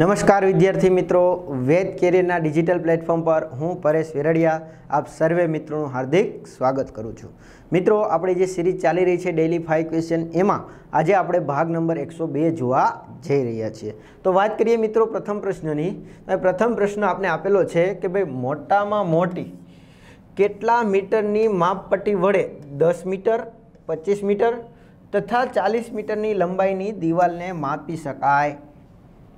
નમસ્કાર વિદ્યાર્થી મિત્રો. વેદ કેરિયરના ડિજિટલ પ્લેટફોર્મ પર હું પરેશ વેરડિયા આપ સર્વે મિત્રોનું હાર્દિક સ્વાગત કરું છું. મિત્રો, આપણી જે સિરીઝ ચાલી રહી છે ડેઇલી ફાઇવ ક્વેશ્ચન એમાં આજે આપણે ભાગ નંબર એકસો બે જોવા જઈ રહ્યા છીએ. તો વાત કરીએ મિત્રો પ્રથમ પ્રશ્નની. પ્રથમ પ્રશ્ન આપણે આપેલો છે કે ભાઈ, મોટામાં મોટી કેટલા મીટરની માપપટ્ટી વડે દસ મીટર, પચીસ મીટર તથા ચાલીસ મીટરની લંબાઈની દિવાલને માપી શકાય?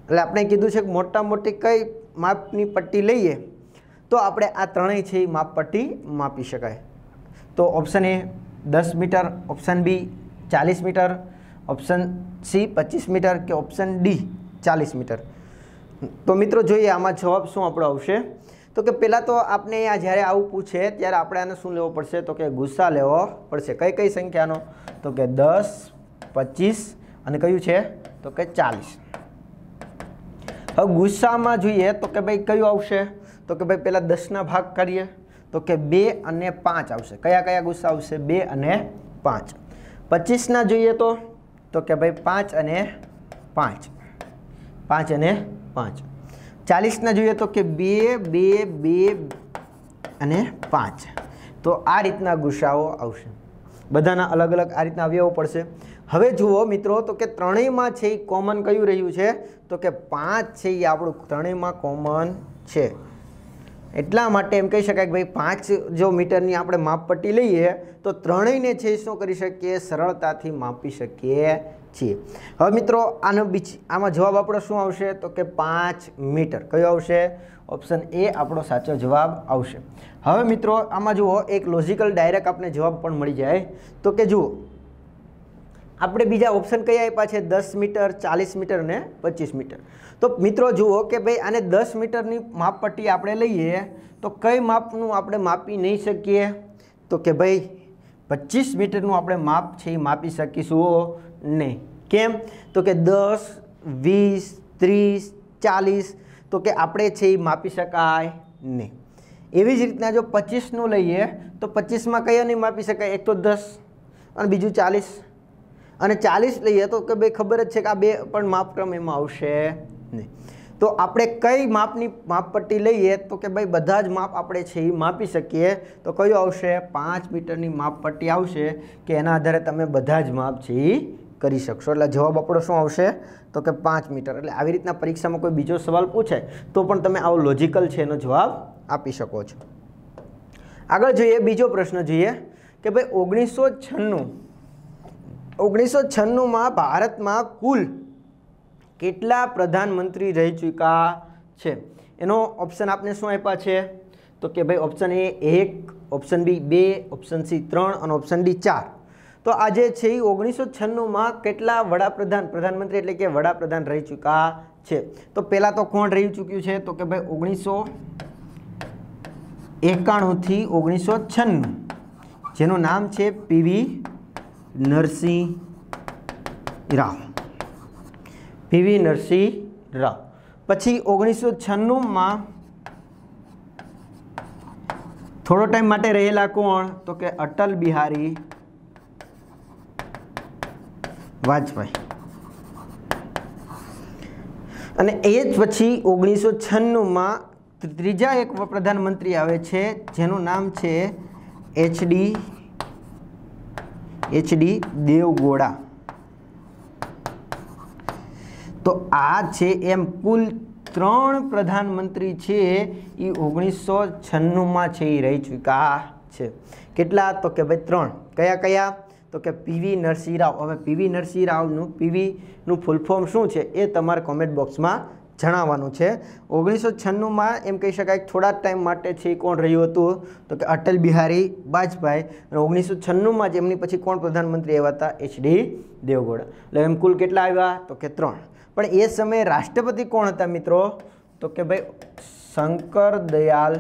એટલે આપણે કીધું છે કે મોટા મોટી કઈ માપની પટ્ટી લઈએ, તો આપણે આ ત્રણેય છે એ માપપટ્ટી માપી શકાય. તો ઓપ્શન એ દસ મીટર ઓપ્શન બી ચાલીસ મીટર ઓપ્શન સી પચીસ મીટર કે ઓપ્શન ડી ચાલીસ મીટર. તો મિત્રો જોઈએ આમાં જવાબ શું આપણો આવશે. તો કે પહેલાં તો આપણે આ જ્યારે આવું પૂછે ત્યારે આપણે આને શું લેવો પડશે? તો કે ગુસ્સા લેવો પડશે. કઈ કઈ સંખ્યાનો? તો કે દસ, પચીસ અને કયું છે? તો કે ચાલીસ. હવે ગુસ્સામાં જોઈએ તો કે ભાઈ કયું આવશે? તો કે ભાઈ પહેલાં દસના ભાગ કરીએ તો કે બે અને પાંચ આવશે. કયા કયા ગુસ્સા આવશે? બે અને પાંચ. પચીસના જોઈએ તો? તો કે ભાઈ પાંચ અને પાંચ. પાંચ અને પાંચ. ચાલીસના જોઈએ તો કે બે બે બે અને પાંચ. તો આ રીતના ગુસ્સાઓ આવશે. બધાના અલગ અલગ આ રીતના અવયવો પડશે. હવે જુઓ મિત્રો, તો કે ત્રણેયમાં છે એ કોમન કયું રહ્યું છે? તો કે પાંચ છે એ આપણું ત્રણેયમાં કોમન છે. એટલા માટે એમ કહી શકાય કે ભાઈ પાંચ જો મીટરની આપણે માપપટ્ટી લઈએ, તો ત્રણેયને છે શું કરી શકીએ? સરળતાથી માપી શકીએ છીએ. હવે મિત્રો, આનો બીજ, આમાં જવાબ આપણો શું આવશે? તો કે પાંચ મીટર. કયો આવશે? ઓપ્શન એ આપણો સાચો જવાબ આવશે. હવે મિત્રો, આમાં જુઓ, એક લોજિકલ ડાયરેક્ટ આપણે જવાબ પણ મળી જાય. તો કે જુઓ આપણે બીજા ઓપ્શન કયા આપ્યા છે? દસ મીટર, ચાલીસ મીટર અને પચીસ મીટર. તો મિત્રો જુઓ કે ભાઈ આને દસ મીટરની માપપટ્ટી આપણે લઈએ, તો કઈ માપનું આપણે માપી નહીં શકીએ? તો કે ભાઈ પચીસ મીટરનું આપણે માપ છે એ માપી શકીશું? નહીં. કેમ? તો કે દસ, વીસ, ત્રીસ, ચાલીસ, તો કે આપણે છે એ માપી શકાય નહીં. એવી જ રીતના જો પચીસનું લઈએ, તો પચીસમાં કયા નહીં માપી શકાય? એક તો દસ અને બીજું ચાલીસ. અને ચાલીસ લઈએ તો કે ભાઈ ખબર જ છે કે આ બે પણ માપક્રમ એમાં આવશે નહીં. તો આપણે કઈ માપની માપપટ્ટી લઈએ તો કે ભાઈ બધા જ માપ આપણે છે એ માપી શકીએ. તો કયું આવશે? પાંચ મીટરની માપપટ્ટી આવશે કે એના આધારે તમે બધા જ માપ છે એ કરી શકશો. એટલે જવાબ આપણો શું આવશે? તો કે પાંચ મીટર. એટલે આવી રીતના પરીક્ષામાં કોઈ બીજો સવાલ પૂછે તો પણ તમે આવો લોજિકલ છે એનો જવાબ આપી શકો છો. આગળ જોઈએ, બીજો પ્રશ્ન જોઈએ કે ભાઈ ઓગણીસો છન્નું ઓગણીસો છન્નુંમાં ભારતમાં કુલ કેટલા પ્રધાનમંત્રી રહી ચૂક્યા છે? એનો ઓપ્શન આપને શું આપ્યા છે? તો કે ભાઈ ઓપ્શન એ એક ઓપ્શન બી બે ઓપ્શન સી ત્રણ અને ઓપ્શન ડી ચાર. તો આજે છે એ ઓગણીસો છન્નુંમાં કેટલા વડાપ્રધાન, પ્રધાનમંત્રી એટલે કે વડાપ્રધાન રહી ચૂક્યા છે? તો પહેલાં તો કોણ રહી ચૂક્યું છે? તો કે ભાઈ ઓગણીસો એકાણુંથી ઓગણીસો છન્નું જેનું નામ છે પીવી નરસિંહ રાવ. પીવી નરસિંહ રાવ. પછી ઓગણીસો છન્નુંમાં થોડો ટાઈમ માટે રહેલા કોણ? તો કે અટલ બિહારી વાજપેયી. અને એ જ પછી ઓગણીસો છન્નુંમાં ત્રીજા એક પ્રધાનમંત્રી આવે છે, જેનું નામ છે એચડી એચડી દેવગોડા તો આ છે એમ કુલ ત્રણ પ્રધાનમંત્રી છે એ ઓગણીસો છન્નુંમાં છે એ રહી ચૂક્યા છે. કેટલા? તો કે ભાઈ ત્રણ. કયા કયા? તો કે પીવી નરસિંહ રાવ હવે પીવી નરસિંહ રાવનું પીવીનું ફૂલ ફોર્મ શું છે, એ તમારે કોમેન્ટ બોક્સમાં જણાવવાનું છે. ઓગણીસો છન્નુંમાં એમ કહી શકાય થોડા ટાઈમ માટે છે કોણ રહ્યું હતું? તો કે અટલ બિહારી વાજપેયી. અને ઓગણીસો છન્નુંમાં જ એમની પછી કોણ પ્રધાનમંત્રી આવ્યા હતા? એચડી દેવગોડા એટલે એમ કુલ કેટલા આવ્યા? તો કે ત્રણ. પણ એ સમયે રાષ્ટ્રપતિ કોણ હતા મિત્રો? તો કે ભાઈ શંકર દયાલ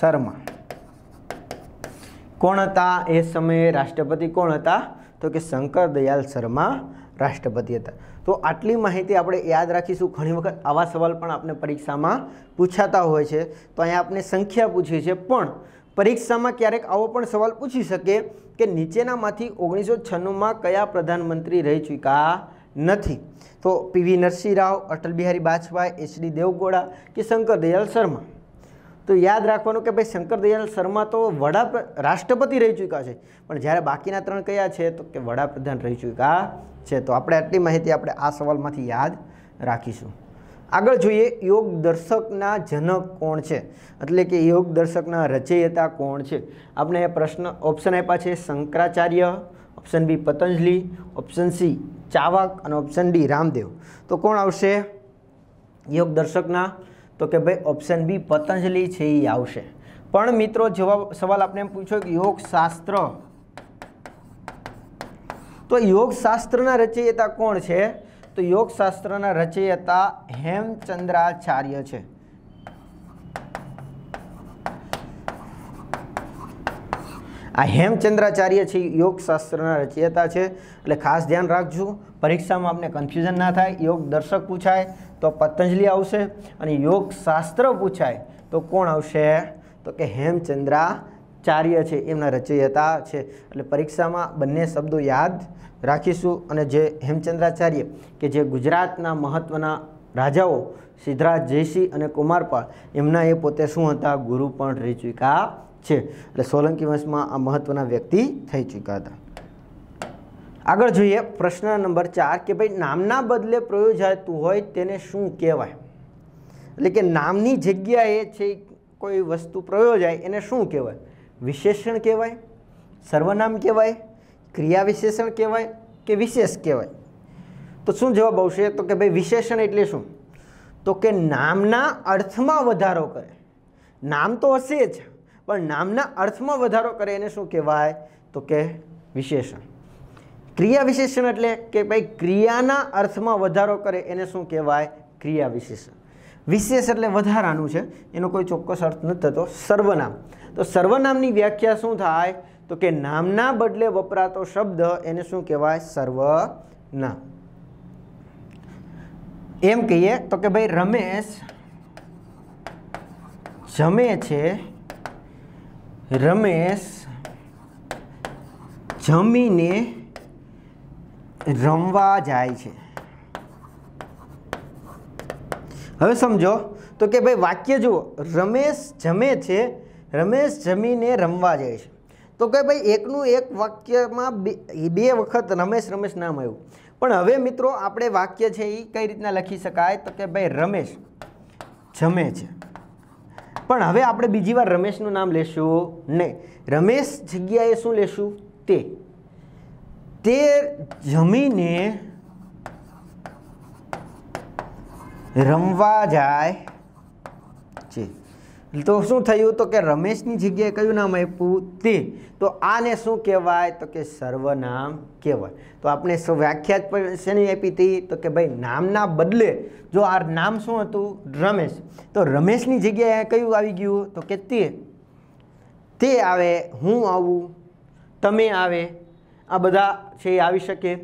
શર્મા. કોણ હતા? એ સમયે રાષ્ટ્રપતિ કોણ હતા? તો કે શંકર દયાલ શર્મા રાષ્ટ્રપતિ હતા. તો આટલી માહિતી આપણે યાદ રાખીશું. ઘણી વખત આવા સવાલ પણ આપણે પરીક્ષામાં પૂછાતા હોય છે. તો અહીંયા આપણે સંખ્યા પૂછી છે પણ પરીક્ષામાં ક્યારેક આવો પણ સવાલ પૂછી શકે કે નીચેનામાંથી ઓગણીસો છન્નુંમાં કયા પ્રધાનમંત્રી રહી ચૂક્યા નથી? તો પીવી નરસિંહ રાવ અટલ બિહારી વાજપેયી એચડી દેવગોડા કે શંકર દયાલ શર્મા? તો યાદ રાખવાનું કે ભાઈ શંકર દયાલ શર્મા તો વડા રાષ્ટ્રપતિ રહી ચૂક્યા છે. પણ જ્યારે બાકીના ત્રણ કયા છે તો કે વડાપ્રધાન રહી ચૂક્યા છે. તો આપણે આટલી માહિતી આપણે આ સવાલમાંથી યાદ રાખીશું. આગળ જોઈએ યોગ દર્શકના જનક કોણ છે? એટલે કે યોગ દર્શકના રચયિતા કોણ છે? આપણે પ્રશ્ન ઓપ્શન આપ્યા છે Shankaracharya option B Patanjali option C Charvak અને ઓપ્શન ડી રામદેવ. તો કોણ આવશે? યોગ દર્શકના તો કે ભાઈ ઓપ્શન બી પતંજલિ છે એ આવશે. પણ મિત્રો જવાબ, સવાલ આપણે એમ પૂછ્યો કે યોગ શાસ્ત્ર? તો યોગ શાસ્ત્રના રચયિતા કોણ છે? તો યોગ શાસ્ત્રના રચયિતા હેમચંદ્રાચાર્ય છે. આ હેમચંદ્રાચાર્ય છે યોગ શાસ્ત્રના રચયિતા છે. એટલે ખાસ ધ્યાન રાખજો. પરીક્ષામાં આપને કન્ફ્યુઝન ના થાય. યોગ દર્શક પૂછાય. તો પતંજલિ આવશે અને યોગશાસ્ત્ર પૂછાય તો કોણ આવશે? તો કે હેમચંદ્રાચાર્ય છે, એમના રચયિતા છે. એટલે પરીક્ષામાં બંને શબ્દો યાદ રાખીશું અને જે હેમચંદ્રાચાર્ય કે જે ગુજરાતના મહત્ત્વના રાજાઓ સિદ્ધરાજ જયસિંહ અને કુમારપાળ એમના એ પોતે શું હતા? ગુરુ પણ રહી ચૂક્યા છે. એટલે સોલંકી વંશમાં આ મહત્ત્વના વ્યક્તિ થઈ ચૂક્યા હતા. આગળ જોઈએ પ્રશ્ન નંબર ચાર કે ભાઈ નામના બદલે પ્રયોજાતું હોય તેને શું કહેવાય? એટલે કે નામની જગ્યાએ છે કોઈ વસ્તુ પ્રયોજાય એને શું કહેવાય? વિશેષણ કહેવાય? સર્વનામ કહેવાય? ક્રિયા વિશેષણ કહેવાય કે વિશેષ કહેવાય? તો શું જવાબ આવશે? તો કે ભાઈ વિશેષણ એટલે શું? તો કે નામના અર્થમાં વધારો કરે. નામ તો હશે જ, પણ નામના અર્થમાં વધારો કરે એને શું કહેવાય? તો કે વિશેષણ. ક્રિયા વિશેષણ એટલે કે ભાઈ ક્રિયાના અર્થમાં વધારો કરે એને શું કહેવાય? ક્રિયા વિશેષણ. વિશેષ એટલે વધારાનું છે. એનો કોઈ ચોક્કસ અર્થ નથી થતો. સર્વનામ. તો સર્વનામની વ્યાખ્યા શું થાય? તો કે નામના બદલે વપરાતો શબ્દ એને શું કહેવાય? સર્વનામ. એમ કહીએ તો કે ભાઈ રમેશ જમે છે. રમેશ જમીને રમવા જાય છે. હવે સમજો, તો કે ભાઈ વાક્ય જુઓ, રમેશ જમે છે, રમેશ જમીને રમવા જાય છે. તો કે ભાઈ એકનું એક વાક્યમાં બે વખત રમેશ રમેશ નામ આવ્યું. પણ હવે મિત્રો આપણે વાક્ય છે એ કઈ રીતના લખી શકાય? તો કે ભાઈ રમેશ જમે છે. પણ હવે આપણે બીજી વાર રમેશનું નામ લેશું નહીં રમેશ જગ્યાએ શું લેશું? તે. તે જમીને રમવા જાય છે. તો શું થયું? તો કે રમેશની જગ્યાએ કયું નામ આપ્યું? તે. તો આને શું કહેવાય? તો કે સર્વનામ કહેવાય. તો આપણે વ્યાખ્યા પણ શેની આપી હતી? તો કે ભાઈ નામના બદલે જો આ નામ શું હતું? રમેશ. તો રમેશની જગ્યાએ કયું આવી ગયું? તો કે તે. તે આવે, હું આવું, તમે આવે આ બધા છે એ આવી શકે.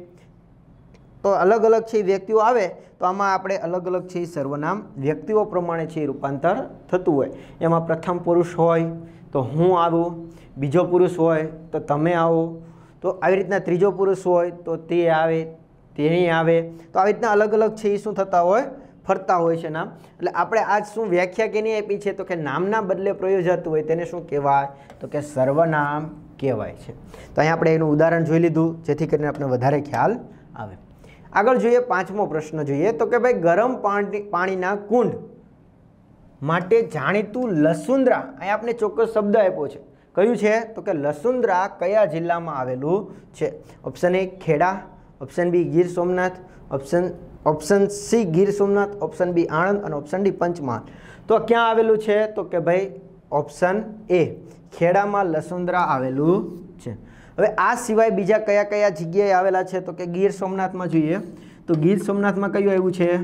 તો અલગ અલગ છે વ્યક્તિઓ આવે, તો આમાં આપણે અલગ અલગ છે સર્વનામ વ્યક્તિઓ પ્રમાણે છે રૂપાંતર થતું હોય. એમાં પ્રથમ પુરુષ હોય, તો હું આવું. બીજો પુરુષ હોય, તો તમે આવો. તો આવી રીતના ત્રીજો પુરુષ હોય, તો તે આવે, તેણી આવે. તો આવી રીતના અલગ અલગ છે એ શું થતા હોય? ફરતા હોય છે નામ. એટલે આપણે આજ શું વ્યાખ્યા કેની આપી છે? તો કે નામના બદલે પ્રયોજાતું હોય, તેને શું કહેવાય? તો કે સર્વનામ કહેવાય છે. તો અહીંયા આપણે એનું ઉદાહરણ જોઈ લીધું, જેથી કરીને આપણે વધારે ખ્યાલ આવે. આગળ જોઈએ પાંચમો પ્રશ્ન જોઈએ, તો કે ભાઈ ગરમ પાણી, પાણીના કુંડ માટે જાણીતું લસુંદ્રા, અહીંયા આપણે ચોક્કસ શબ્દ આપ્યો છે. કયું છે? તો કે લસુંદ્રા કયા જિલ્લામાં આવેલું છે? Option A Kheda. Option B Gir Somnath. Option option C Gir Somnath. Option B Anand. અને ઓપ્શન ડી પંચમહાલ. તો ક્યાં આવેલું છે? તો કે ભાઈ ઓપ્શન એ ખેડામાં લસુંદરા આવેલું છે. હવે આ સિવાય બીજા કયા કયા જગ્યાએ આવેલા છે? તો કે ગીર સોમનાથમાં જોઈએ. તો ગીર સોમનાથમાં કયું આવ્યું છે?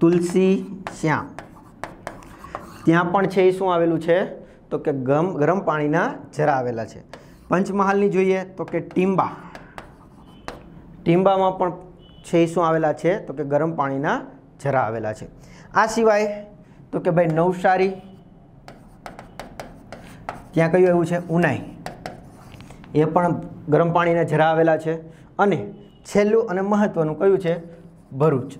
તુલસી શ્યામ. ત્યાં પણ છે એ શું આવેલું છે? તો કે ગમ, ગરમ પાણીના જરા આવેલા છે. પંચમહાલની જોઈએ તો કે ટીંબા. ટીંબામાં પણ છે એ શું આવેલા છે? તો કે ગરમ પાણીના જરા આવેલા છે. આ સિવાય તો કે ભાઈ નવસારી ત્યાં કયું એવું છે? ઉનાઈ. એ પણ ગરમ પાણીના જરા આવેલા છે. અને છેલ્લું અને મહત્ત્વનું કયું છે? ભરૂચ.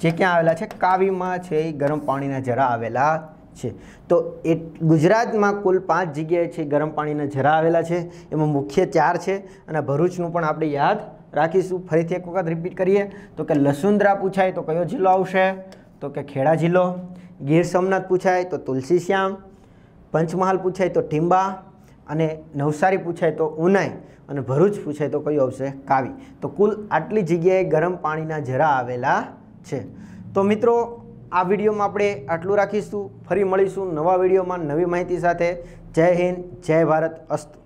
જે ક્યાં આવેલા છે? કાવીમાં છે એ ગરમ પાણીના જરા આવેલા છે. તો એ ગુજરાતમાં કુલ પાંચ જગ્યાએ છે ગરમ પાણીના જરા આવેલા છે. એમાં મુખ્ય ચાર છે અને ભરૂચનું પણ આપણે યાદ રાખીશું. ફરીથી એક વખત રિપીટ કરીએ. તો કે લસુંદરા પૂછાય તો કયો જિલ્લો આવશે? તો કે ખેડા જિલ્લો. ગીર સોમનાથ પૂછાય તો તુલસીશ્યામ પંચમહાલ પૂછાય તો ટીંબા અને નવસારી પૂછાય તો ઉનાઈ અને ભરૂચ પૂછાય તો કયું આવશે? કાવી. તો કુલ આટલી જગ્યાએ ગરમ પાણીના જરા આવેલા છે. તો મિત્રો, આ વિડીયોમાં આપણે આટલું રાખીશું. ફરી મળીશું નવા વિડીયોમાં નવી માહિતી સાથે. જય હિન્દ, જય ભારત, અસ્તુ